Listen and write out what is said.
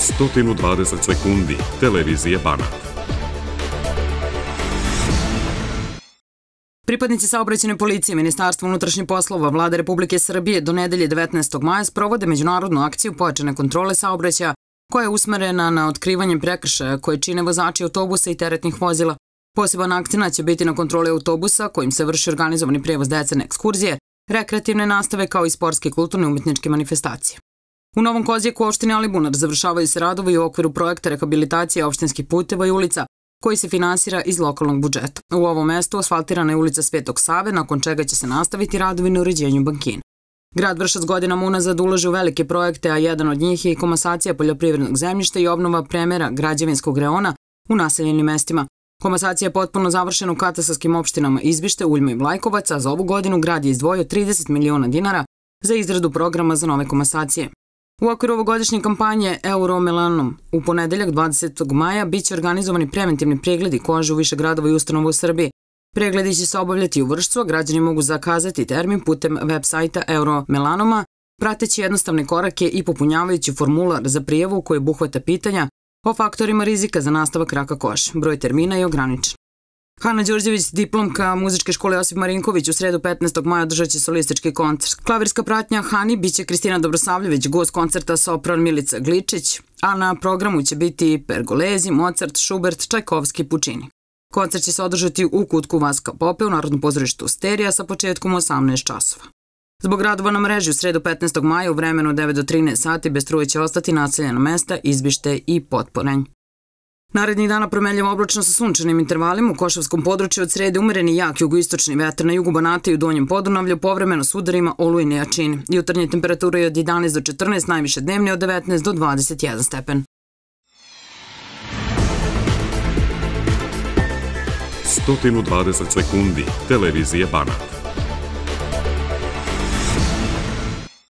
120 sekundi televizije Banat. Pripadnici saobraćene policije Ministarstva unutrašnjih poslova Vlade Republike Srbije do nedelje 19. maja sprovode međunarodnu akciju pojačane kontrole saobraćaja koja je usmerena na otkrivanje prekršaja koje čine vozači autobusa i teretnih vozila. Poseban akcina će biti na kontroli autobusa kojim se vrši organizovani prevoz dece na ekskurzije, rekreativne nastave kao i sportske kulturne umetničke manifestacije. U Novom Kozjeku opštine Alibunar završavaju se radovi u okviru projekta rehabilitacije opštinskih puteva i ulica, koji se finansira iz lokalnog budžeta. U ovom mestu asfaltirana je ulica Svetog Save, nakon čega će se nastaviti radovi na uređenju bankina. Grad Vršac godinama unazad ulaže u velike projekte, a jedan od njih je i komasacija poljoprivrednog zemljišta i obnova premera građevinskog reona u naseljenim mestima. Komasacija je potpuno završena u katastarskim opštinama Izbište, Uljma i Vlajkovac, a za ovu godinu grad je izdvojio 30 miliona dinara za izradu programa za nove komasacije. U okviru ovogodišnje kampanje Euromelanom u ponedeljak 20. maja biće organizovani preventivni pregledi kože u više gradova i ustanova u Srbiji. Pregledi će se obavljati u Vršcu, a građani mogu zakazati termin putem web sajta Euromelanoma, prateći jednostavne korake i popunjavajući formular za prijavu koji obuhvata pitanja o faktorima rizika za nastavak raka kože. Broj termina je ograničen. Hanna Đorđević, diplomka muzičke škole Josip Marinković, u sredu 15. maja održat će solistički koncert. Klavirska pratnja Hani biće Kristina Dobrosavljević, gost koncerta sopran Milica Gličić, a na programu će biti Pergolezi, Mozart, Schubert, Čajkovski, Pučini. Koncert će se održati u kutku Vaska Pope u Narodnom pozorištu Sterija sa početkom 18 časova. Zbog radova na mreži u sredu 15. maja u vremenu 9 do 13 sati bez struje će ostati naseljena mesta, izbište i potporenj. Narednih dana promenljivo oblačno sa sunčanim intervalima u Košavskom području od srede umereni jak jugoistočni vetar na jugu Banata i u donjem Podunavlju povremeno s udarima olujne jačine. Jutarnje temperature je od 11 do 14, najviše dnevne od 19 do 21 stepen. 120 sekundi televizije Banat.